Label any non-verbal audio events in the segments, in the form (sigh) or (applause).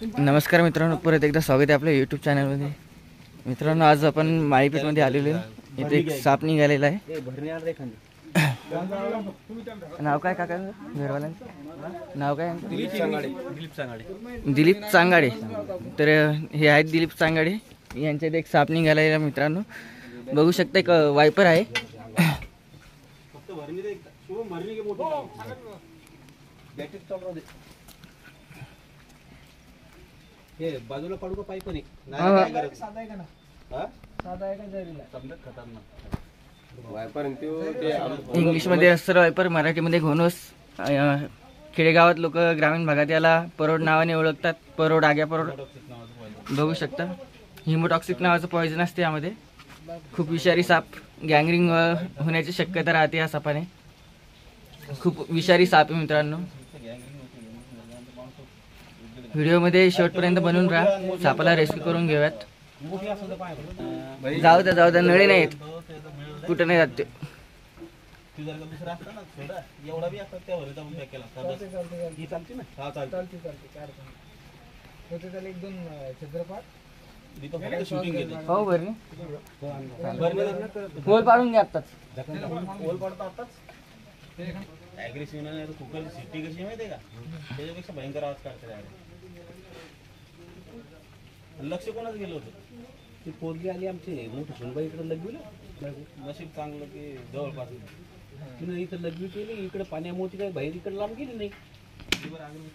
नमस्कार मित्रांनो परत एकदा स्वागत आहे आपल्या यूट्यूब चॅनलमध्ये मित्रांनो आज आपण माळीपेठमध्ये आलेलो आहे. इथे एक साप निघालेला आहे. (coughs) नाव काय काका? घरवाल्यांचं? नाव काय? दिलीप सांगाडे. दिलीप चांगाडे तर हे आहेत दिलीप चांगाडे यांच्यात एक साप निघालेला मित्रांनो. बघू शकता एक वायपर आहे. फक्त एकदा. शुभम भरणी घे मोठी बॅटरी स्टॉप राहू दे हे? बाजूला पाडू का पाईप नाही हा, हा. काय गरज? हा? समजत खतरनाक इंग्लिशमध्ये असतं वायपर मराठीमध्ये घोणस अं, खेडेगावात लोक ग्रामीण भागात याला परोड नावाने ओळखतात. परोड आग्या परोड. बघू शकता. हिमोटॉक्सिक नावाचं पॉयझन असते यामध्ये. खूप विषारी साप गँगरिंग होण्याची शक्यता राहते या सापाने. खूप विषारी साप आहे मित्रांनो. व्हिडिओमध्ये शेवटपर्यंत बनवून राहा. सापाला रेस्क्यू करून घेऊयात. जाऊ द्या जाऊ द्या नळे नाहीत. कुठं नाही जात ते. बस. ही बरं. होल पाडून घ्या आत्ताच. ओल पडतो ऍग्रेसिव्ह नाही तर कुकरची सिटी कशी आहे माहितीये का? त्याच्यापेक्षा भयंकर आवाज काढते direct. लक्ष कोणाच गेलं होतं? ती पोरगी आली आमची मोठी सुनबाई इकडे लग्न नशीब चांगलं की जवळपास. तिनं इथं लग्न केली इकडे पाण्यामुळे काही बाहेर इकडे लांब गेली नाही.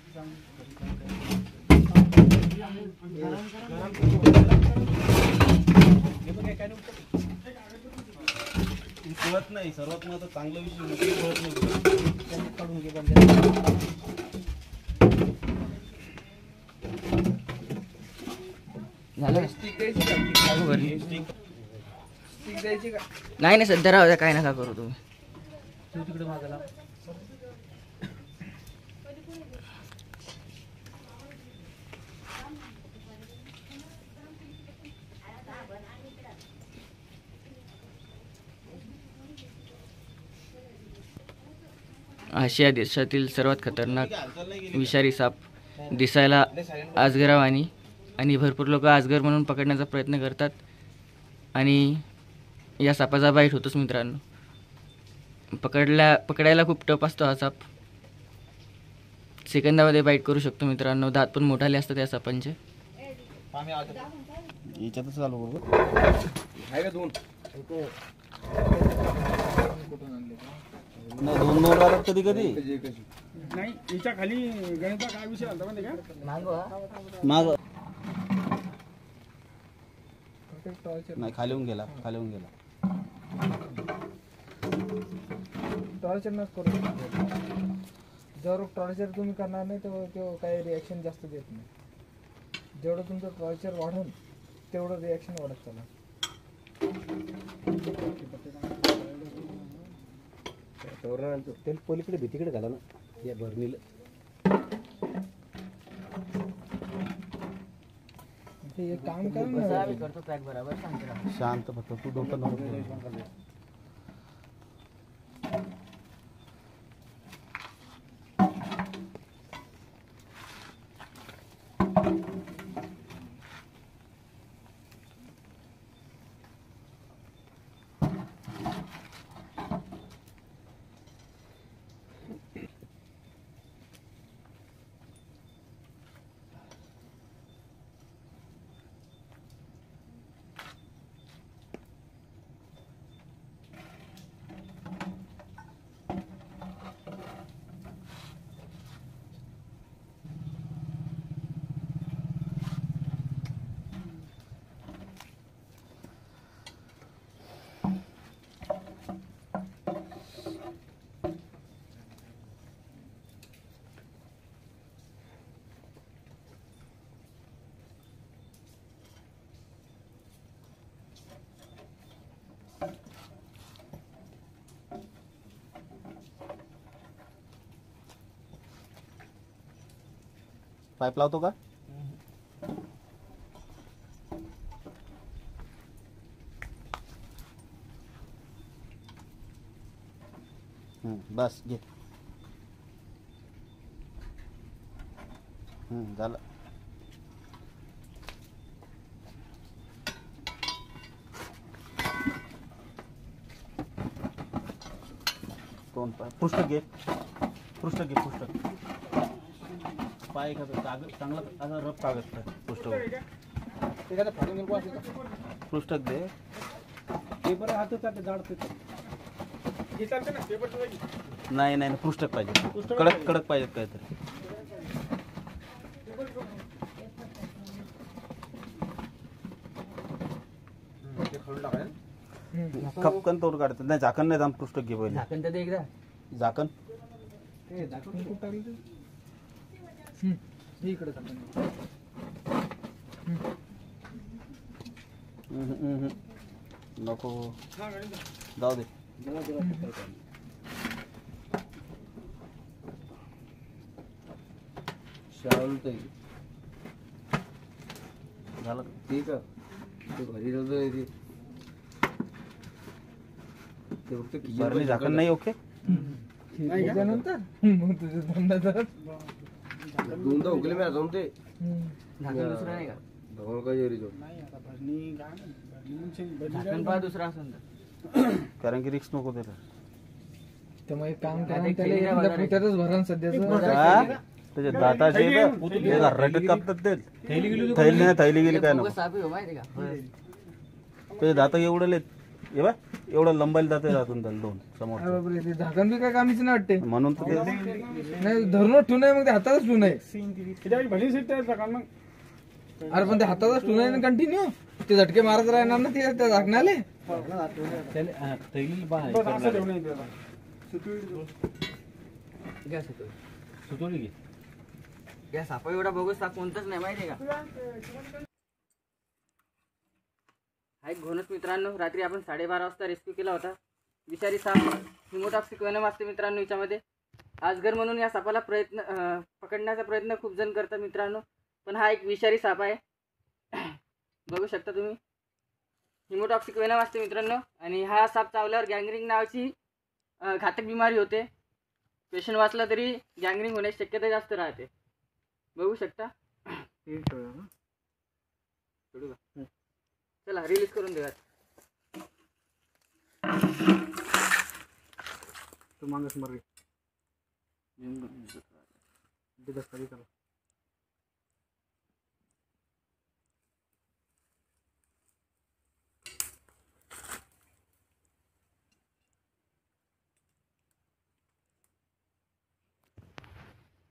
काय. ती कळत नाही. सर्वात महत्त्व चांगला विषय म्हणजे कळत नाही. काढून घे नाही नाही सध्या राहू द्या काय नका करू तुम्ही. तिकडे मागायला आशिया देशातील सर्वात खतरनाक विषारी साप दिसायला आजगरावानी आणि भरपूर लोक आजगर म्हणून पकडण्याचा प्रयत्न करतात. आणि या सापाचा बाईट होतोच मित्रांनो. पकडल्या पकडायला खूप टफ असतो हा साप. सेकंदामध्ये बाईट करू शकतो मित्रांनो. दात पण मोठाले असतात या सापांचे. चालू नाही दोन दोन राहतात कधी कधी. नाही याच्या खाली गणिता काय विषय आलता माहिती का? माग. नाही खाली येऊन गेला खाली येऊन गेला. टॉर्चर नच करू जर टॉर्चर तुम्ही करणार नाही तर तो काही रिॲक्शन जास्त देत नाही. जेवढं तुमचं टॉर्चर वाढून तेवढं रिॲक्शन वाढत चला त्याला पलीकडे भीतीकडे घाला ना या भरणीला. ते एक काम कर ना. करतो पॅक बरोबर सांगतो शांत फक्त तू डोकं नको पाइप लाओ तो का। हम्म, बस घे झालं दोन पाय पृष्ठ घे पृष्ठ घे पाय एखादं कागद चांगला असा रफ कागद पाय पुस्तक पुस्तक दे. पेपर हातच आहे जाडते हे चालते ना पेपर. सुद्धा घे. नाही नाही पुस्तक पाहिजे. कडक कडक पाहिजेत काहीतरी. खपकन तोड काढतात. नाही झाकण नाही जाम पुस्तक घे पहिले. झाकण तर दे एकदा. झाकण. ते दाखवून कुठं टाकलं ते? हम्म. हे इकडे. नको. हा. जाऊ दे. झालं का? ठीक आहे. ते घरी जातो ते ते फक्त झाकण नाही ओके? हे त्याच्यानंतर? मग तुझं धंदा दोनदा उकले मी जाऊन ते. झाकण दुसरं नाही का? भगवान का भरणी भरणी झाकण पहा दुसरा कारण की रिक्स नको त्याला. एक काम करा आता एक त्याला थैली द्या एकदा बाजारात. फुट्यातच भरा ना सध्याचं हा? त्याचे दाताचे ते रट्यात कापतात ते. थैली नाही थैली गेली काय नको. हो, माहिती आहे का? त्याचे दात एवढे लेत हे एवढं लंबाईल दात दातून त्याला दोन समोर अरे बापरे, ते झाकण बी काय कामीच नाही वाटते. म्हणून तर ते नाही धरूनच ठेवून आहे मग ते हातातच ठेवून आहे त्याच्यावर भरणी सीट तयार का मग? अरे पण ते हातातच ठेवून आहे कंटिन्यू ते झटके मारत राहणार ना ते त्या झाकणाले. थैली बस असं ठेवून येते आता. घ्या सुतोड. सुतोडी घे. या सापा एवढा बोगस साप कोणताच नाही माहिती आहे का? घोणस मित्रांनो रात्री आपण साडेबारा वाजता रेस्क्यू केला होता. विषारी साप हिमोटॉक्सिक वेनम असते मित्रांनो याच्यामध्ये. आजगर म्हणून या सापाला प्रयत्न पकडण्याचा प्रयत्न खूप जण करतात मित्रांनो. पण हा एक विषारी साप आहे. (clears throat) बघू शकता तुम्ही. हिमोटॉक्सिक वेनम असते मित्रांनो आणि हा साप चावल्यावर गँगरिंग नावाची घातक बिमारी होते. पेशंट वाचला तरी गँगरिंग होण्याची शक्यता जास्त राहते. बघू शकता? चला रिलीज करून देऊयात तू मागस मर रे. दे दस तारीख आला.